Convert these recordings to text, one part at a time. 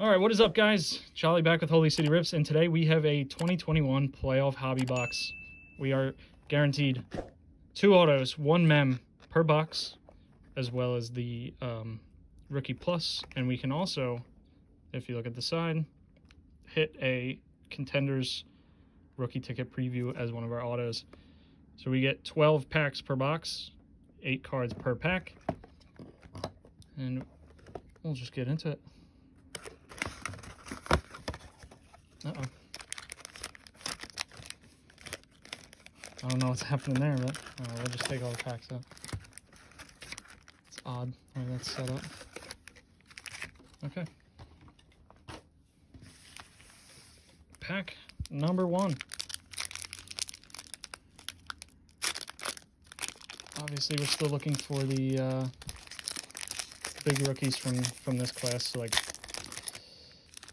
All right, what is up, guys? Charlie back with Holy City Rips, and today we have a 2021 playoff hobby box. We are guaranteed two autos, one mem per box, as well as the um, rookie plus, and we can also, if you look at the side, hit a contenders rookie ticket preview as one of our autos. So we get 12 packs per box, eight cards per pack, and we'll just get into it. Uh-oh. I don't know what's happening there, but uh, we'll just take all the packs out. It's odd way that's set up. Okay. Pack number one. Obviously, we're still looking for the uh, big rookies from, from this class, so like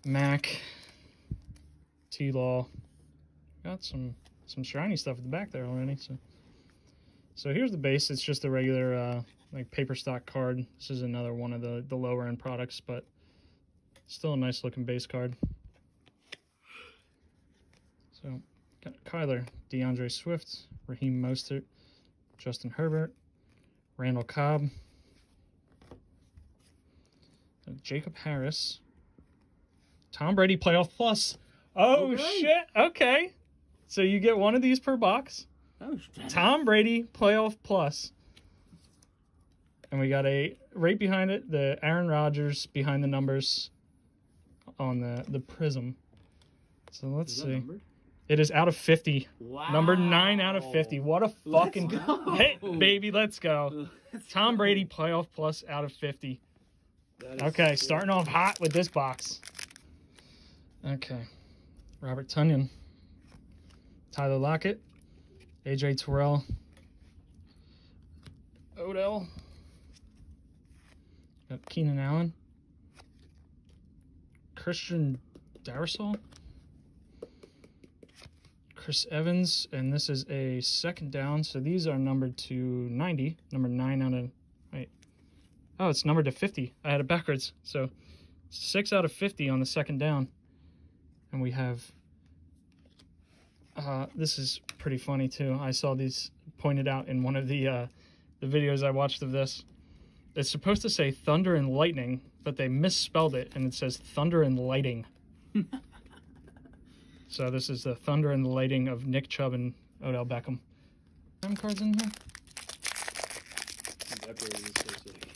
Mac, T-Law. Got some some shiny stuff at the back there already. So so here's the base. It's just a regular uh, like paper stock card. This is another one of the, the lower end products, but still a nice looking base card. So got Kyler, DeAndre Swift, Raheem Mostert, Justin Herbert, Randall Cobb, Jacob Harris, Tom Brady playoff plus. Oh Okay. shit! Okay, so you get one of these per box. Oh, Tom Brady playoff plus. And we got a right behind it, the Aaron Rodgers behind the numbers on the the prism. So let's see. numbered? It is out of 50. Wow. Number 9 out of 50. What a fucking. Hey, baby, let's go. Let's Tom go. Brady playoff plus out of 50. That is Okay, sick. starting off hot with this box. Okay. Robert Tonyan. Tyler Lockett. AJ Terrell. Odell. Keenan Allen. Christian Darrisaw. Chris Evans, and this is a second down. So these are numbered to 90, number 9 out of Oh, it's numbered to 50. I had it backwards. So 6 out of 50 on the second down. And we have. Uh, this is pretty funny too. I saw these pointed out in one of the uh, the videos I watched of this. It's supposed to say thunder and lightning, but they misspelled it and it says thunder and lighting. so this is the thunder and lighting of Nick Chubb and Odell Beckham. Them cards in here? That bird is so sick.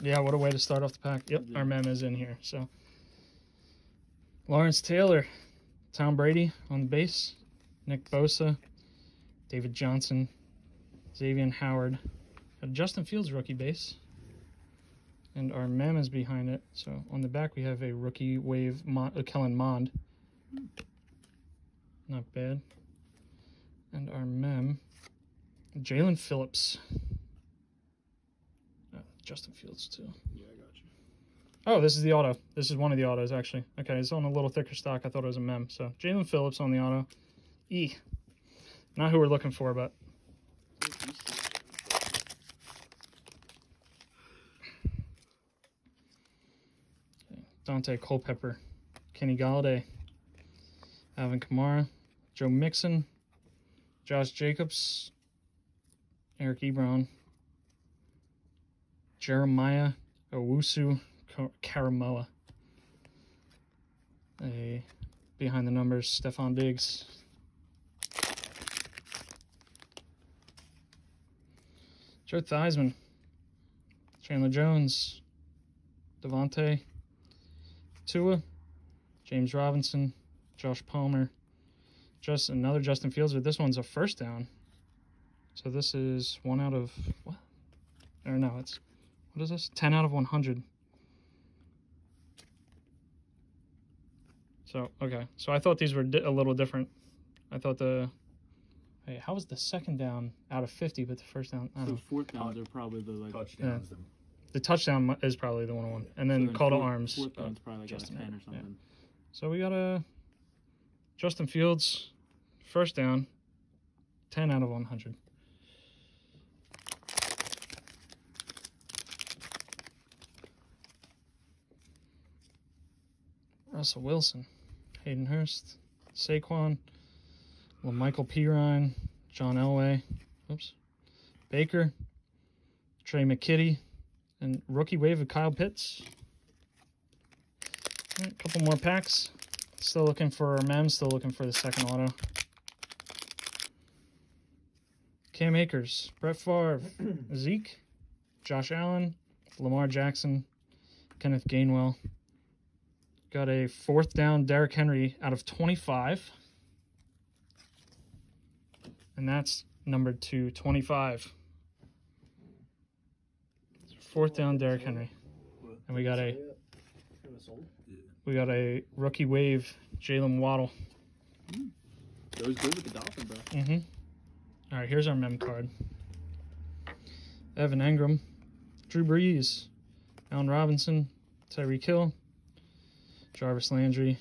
Yeah, what a way to start off the pack. Yep, Yeah. our mem is in here. So Lawrence Taylor, Tom Brady on the base, Nick Bosa, David Johnson, Xavier Howard, a Justin Fields rookie base, and our mem is behind it. So on the back we have a rookie wave Mon- uh, Kellen Mond. Not bad. And our mem, Jaelan Phillips. Uh, Justin Fields too. Yeah, I got you. Oh, this is the auto. This is one of the autos, actually. Okay, it's on a little thicker stock. I thought it was a mem. So Jaelan Phillips on the auto. E. Not who we're looking for, but Dante Culpepper, Kenny Golladay, Alvin Kamara, Joe Mixon, Josh Jacobs, Eric Ebron, Jeremiah Owusu Ka- Koramoah. A behind the numbers, Stefon Diggs. Joe Theismann, Chandler Jones, Devontae, Tua, James Robinson, Josh Palmer, just another Justin Fields, but this one's a first down. So this is one out of what? Or no, it's what is this? 10 out of 100. So, okay. So I thought these were a little different. I thought the. Hey, how was the second down out of 50, but the first down? I So don't the know. fourth downs are probably the like. touchdowns. them. The touchdown is probably the one on one. And then so call to arms. Fourth uh, down's probably like Justin a ten or Herbert, yeah. something. So we got a Justin Fields first down, 10 out of 100. Russell Wilson, Hayden Hurst, Saquon, Michael Pirine, John Elway, oops, Baker, Tre' McKitty, and rookie wave of Kyle Pitts. A couple more packs. Still looking for our Mem, still looking for the second auto. Cam Akers, Brett Favre, Zeke, Josh Allen, Lamar Jackson, Kenneth Gainwell. Got a fourth down Derrick Henry out of 25. And that's numbered to 25. Fourth down Derrick Henry. And we got a we got a rookie wave Jaylen Waddle. Goes good with the Dolphin, bro. Mm-hmm. All right, here's our mem card. Evan Engram, Drew Brees, Allen Robinson, Tyreek Hill, Jarvis Landry,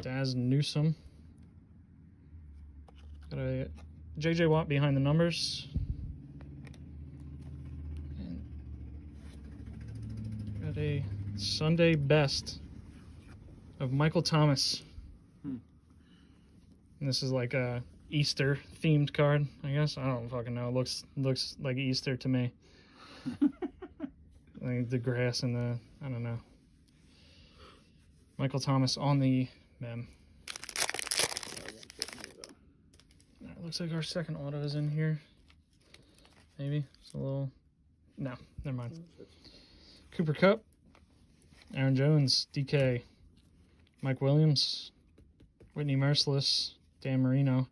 Dazz Newsome. Got a JJ Watt behind the numbers. And got a Sunday best of Michael Thomas. Hmm. And this is like a Easter themed card, I guess. I don't fucking know. It looks looks like Easter to me. like the grass and the I don't know. Michael Thomas on the mem. Looks like our second auto is in here. Maybe it's a little. No, never mind. Cooper Kupp, Aaron Jones, DK, Mike Williams, Whitney Mercilus, Dan Marino,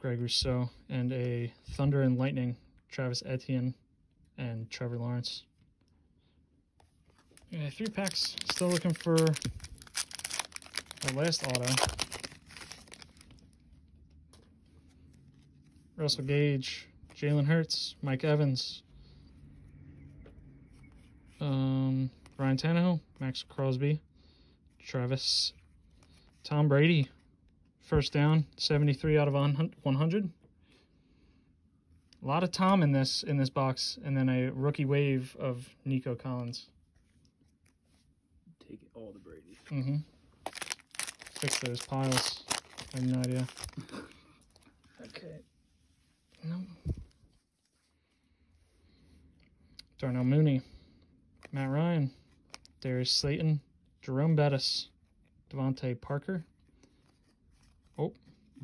Greg Rousseau, and a Thunder and Lightning, Travis Etienne, and Trevor Lawrence. Yeah, three packs. Still looking for our last auto. Russell Gage, Jalen Hurts, Mike Evans, um, Ryan Tannehill, Maxx Crosby, Travis, Tom Brady, first down, 73 out of 100. A lot of Tom in this in this box, and then a rookie wave of Nico Collins. Take it all the Brady. Mm-hmm. Fix those piles. I have no idea. Okay. No. Darnell Mooney, Matt Ryan, Darius Slayton, Jerome Bettis, DeVante Parker.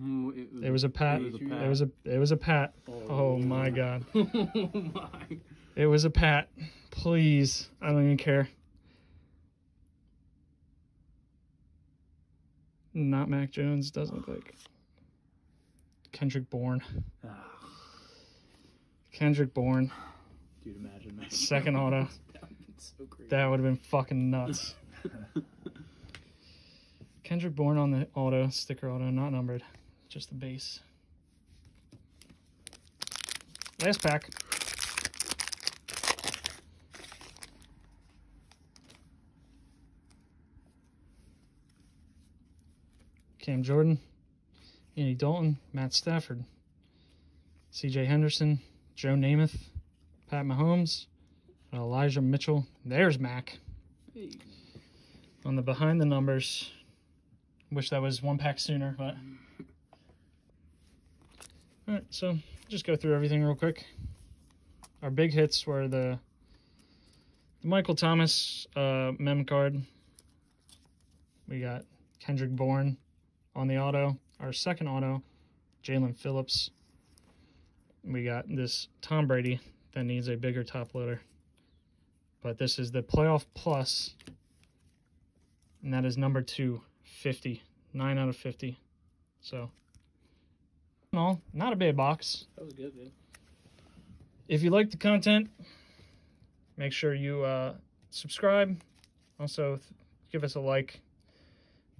Ooh, it, was It was a pat. It was a pat. It was a it was a pat. Oh my god. oh my. It was a pat. Please. I don't even care. Not Mac Jones. Doesn't look like. Kendrick Bourne. Ah, Kendrick Bourne. dude, imagine that. Second auto. That would've been so. That would have been fucking nuts. Kendrick Bourne on the auto, sticker auto, not numbered. Just the base. Last pack. Cam Jordan, Andy Dalton, Matt Stafford, CJ Henderson, Joe Namath, Pat Mahomes, Elijah Mitchell. There's Mac Hey. on the behind the numbers. Wish that was one pack sooner, but. All right, so just go through everything real quick. Our big hits were the, the Michael Thomas uh, mem card. We got Kendrick Bourne on the auto. Our second auto, Jaelan Phillips. We got this Tom Brady that needs a bigger top loader. But this is the playoff plus and that is number two, 50. 9 out of 50. So, no, not a bad box. That was good, man. If you like the content, make sure you uh, subscribe. Also, give us a like,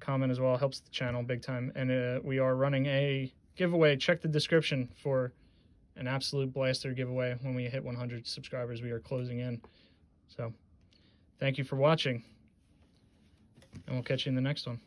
comment as well. Helps the channel big time. And uh, we are running a giveaway. Check the description for an absolute blaster giveaway when we hit 100 subscribers. We are closing in. So, thank you for watching and we'll catch you in the next one.